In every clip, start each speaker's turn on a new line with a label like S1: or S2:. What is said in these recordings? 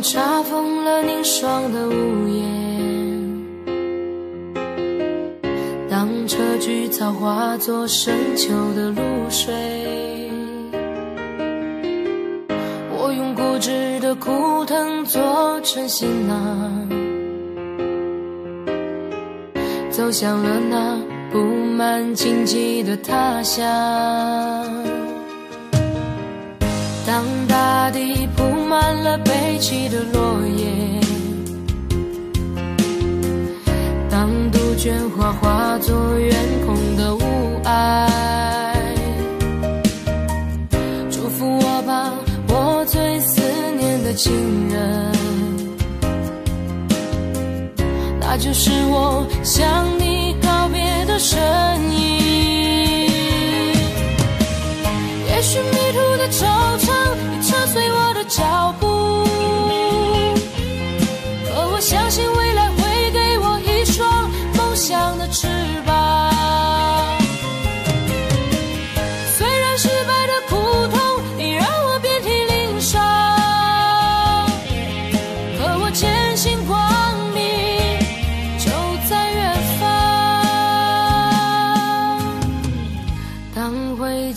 S1: 查封了凝霜的屋檐，当车菊草化作深秋的露水，我用固执的枯藤做成行囊，走向了那布满荆棘的他乡。当大地铺满了悲泣的落叶，当杜鹃花化作远空的雾霭，祝福我吧，我最思念的亲人，那就是我想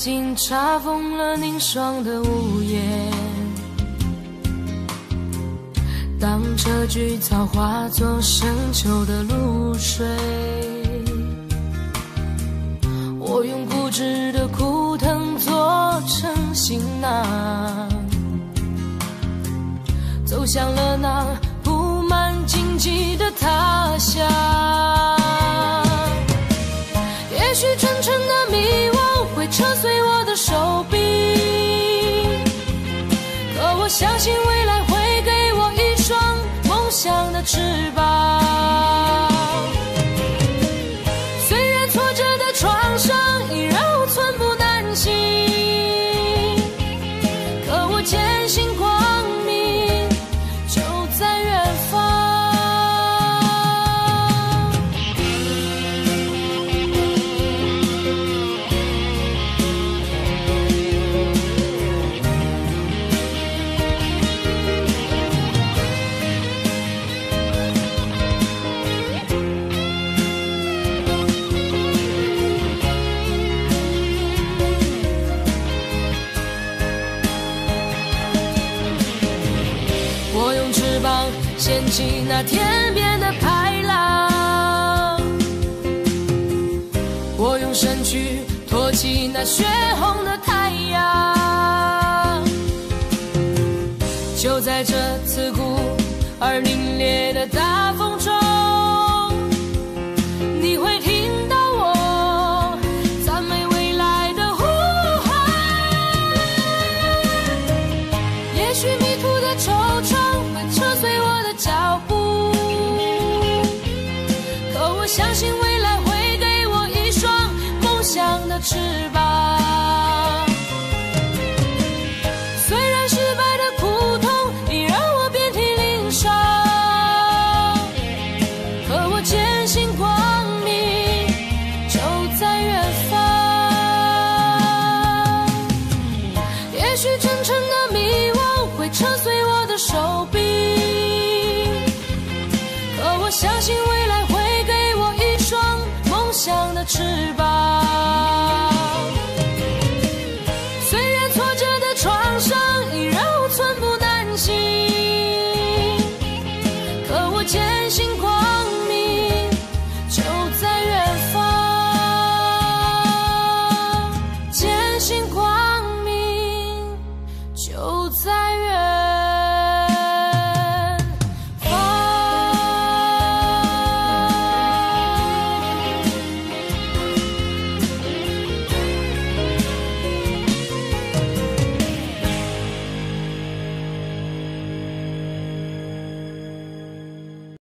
S1: 当灰烬查封了凝霜的屋檐，当车菊草化作深秋的露水，我用固执的枯藤做成行囊，走向了那布满荆棘的他乡。翅膀。掀起那天边的排浪，我用身躯托起那血红的太阳。就在这刺骨而凛冽的大风中想的翅膀。虽然失败的苦痛已让我遍体鳞伤可我坚信光明就在远方。也许真诚的迷惘会扯碎坚信光明就在远方。坚信光明就在远